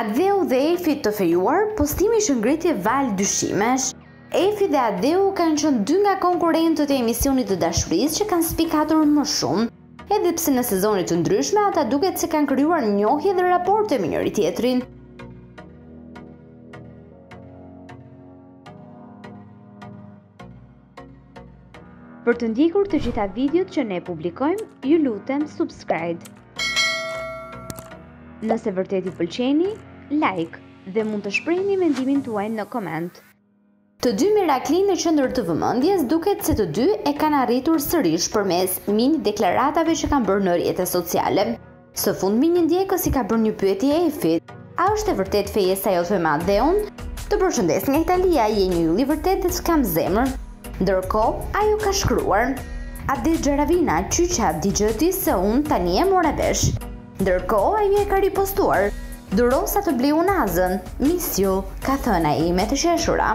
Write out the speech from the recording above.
Atdheu dhe Efi të fejuar, postimi që ngriti valë dyshimesh. Efi dhe Atdheu kanë qenë dy nga konkurrentët e emisionit të dashurisë që kanë spikatur më shumë. Edhe pse në sezone të ndryshme, ata duket se kanë krijuar njohje dhe raporte me njëri-tjetrin. Për të ndjekur të gjitha videot që ne publikojmë, ju lutem subscribe. Nëse vërtet i pëlqeni, like dhe mund të shprehni mendimin tuaj në koment. Të dy meraklinj në qendër të vëmendjes duket se të dy e kanë arritur sërish përmes mini deklaratave që kanë bërë në rrjete sociale. Së fundmi një ndjekës i ka bërë një pyetje Efit, A është e vërtetë fejesa jote me Atdheun? Të përshëndes nga Italia, je një yll i vërtetë dhe të kam zemër. Ndërkohë, ajo ka shkruar, Atdhe Xharavina, qyqa, dije ti se unë tani e mora vesh. Ndërkohë, ai e ka ripostuar, Duro sa të blej unazën, miss you, ka thënë ai me të qeshura.